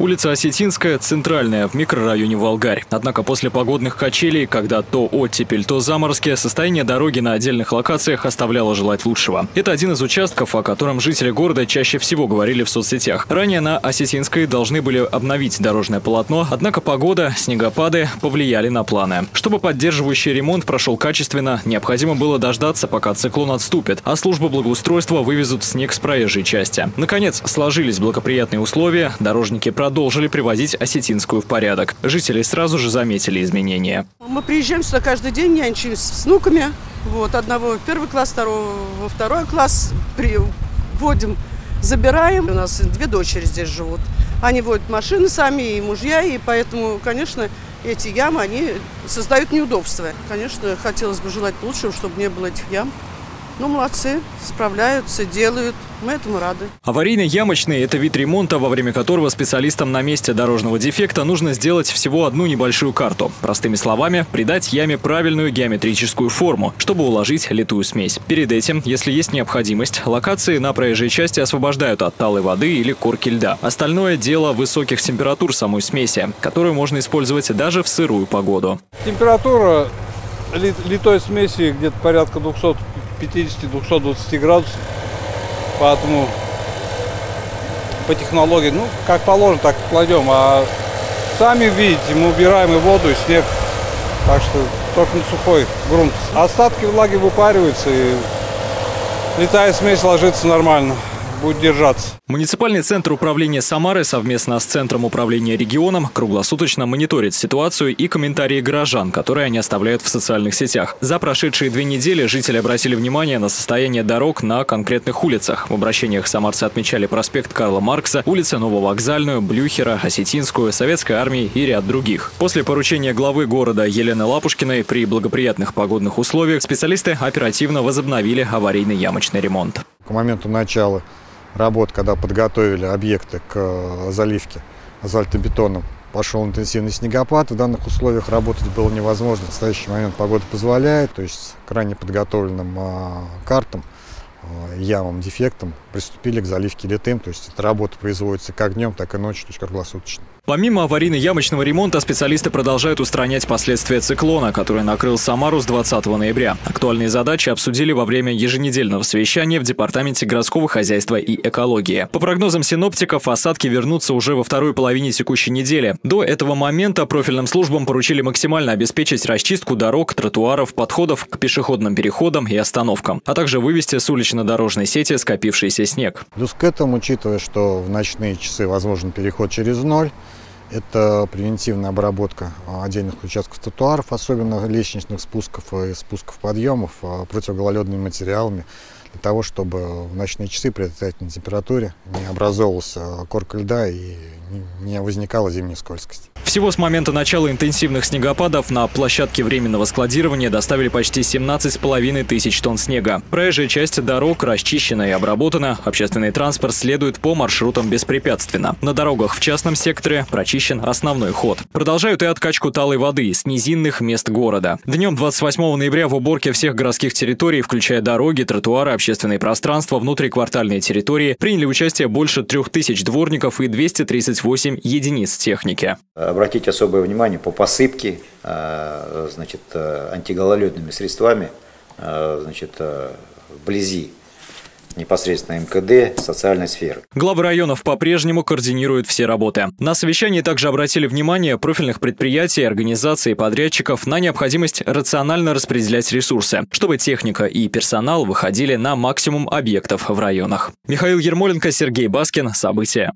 Улица Осетинская, центральная, в микрорайоне Волгарь. Однако после погодных качелей, когда то оттепель, то заморозки, состояние дороги на отдельных локациях оставляло желать лучшего. Это один из участков, о котором жители города чаще всего говорили в соцсетях. Ранее на Осетинской должны были обновить дорожное полотно, однако погода, снегопады повлияли на планы. Чтобы поддерживающий ремонт прошел качественно, необходимо было дождаться, пока циклон отступит, а служба благоустройства вывезут снег с проезжей части. Наконец, сложились благоприятные условия, дорожники продолжили продолжили приводить Осетинскую в порядок. Жители сразу же заметили изменения. Мы приезжаем сюда каждый день, нянчимся с внуками. Вот, одного в первый класс, второго во второй класс. Приводим, забираем. У нас две дочери здесь живут. Они водят машины сами, и мужья, и поэтому, конечно, эти ямы, они создают неудобства. Конечно, хотелось бы желать лучшего, чтобы не было этих ям. Ну, молодцы, справляются, делают. Мы этому рады. Аварийно-ямочный – это вид ремонта, во время которого специалистам на месте дорожного дефекта нужно сделать всего одну небольшую карту. Простыми словами, придать яме правильную геометрическую форму, чтобы уложить литую смесь. Перед этим, если есть необходимость, локации на проезжей части освобождают от талой воды или корки льда. Остальное – дело высоких температур самой смеси, которую можно использовать даже в сырую погоду. Температура литой смеси где-то порядка 200 50-220 градусов. Поэтому по технологии, ну, как положено, так кладем. А сами видите, мы убираем и воду, и снег. Так что только на сухой грунт. Остатки влаги выпариваются, и летая смесь ложится нормально будет держаться. Муниципальный центр управления Самары совместно с Центром управления регионом круглосуточно мониторит ситуацию и комментарии горожан, которые они оставляют в социальных сетях. За прошедшие две недели жители обратили внимание на состояние дорог на конкретных улицах. В обращениях самарцы отмечали проспект Карла Маркса, улицы Нововокзальную, Блюхера, Осетинскую, Советской армии и ряд других. После поручения главы города Елены Лапушкиной при благоприятных погодных условиях специалисты оперативно возобновили аварийный ямочный ремонт. К моменту начала работ, когда подготовили объекты к э, заливке азальтобетоном, пошел интенсивный снегопад. В данных условиях работать было невозможно. В настоящий момент погода позволяет, то есть крайне подготовленным а, картам, а, ямам, дефектам приступили к заливке литым. То есть эта работа производится как днем, так и ночью, то есть круглосуточно. Помимо аварийно-ямочного ремонта, специалисты продолжают устранять последствия циклона, который накрыл Самару с 20 ноября. Актуальные задачи обсудили во время еженедельного совещания в Департаменте городского хозяйства и экологии. По прогнозам синоптиков, осадки вернутся уже во второй половине текущей недели. До этого момента профильным службам поручили максимально обеспечить расчистку дорог, тротуаров, подходов к пешеходным переходам и остановкам, а также вывести с улично-дорожной сети скопившийся снег. Плюс к этому, учитывая, что в ночные часы возможен переход через ноль, это превентивная обработка отдельных участков тротуаров, особенно лестничных спусков и спусков подъемов а, противогололедными материалами, для того, чтобы в ночные часы при отрицательной температуре не образовывался корка льда и не возникала зимняя скользкость. Всего с момента начала интенсивных снегопадов на площадке временного складирования доставили почти 17,5 тысяч тонн снега. Проезжая часть дорог расчищена и обработана, общественный транспорт следует по маршрутам беспрепятственно. На дорогах в частном секторе прочищен основной ход. Продолжают и откачку талой воды с низинных мест города. Днем 28 ноября в уборке всех городских территорий, включая дороги, тротуары, общественные пространства, внутриквартальные территории, приняли участие больше 3000 дворников и 238 единиц техники обратить особое внимание по посыпке э, значит, э, антигололедными средствами э, значит, вблизи непосредственно МКД, социальной сферы. Главы районов по-прежнему координируют все работы. На совещании также обратили внимание профильных предприятий, организаций и подрядчиков на необходимость рационально распределять ресурсы, чтобы техника и персонал выходили на максимум объектов в районах. Михаил Ермоленко, Сергей Баскин. События.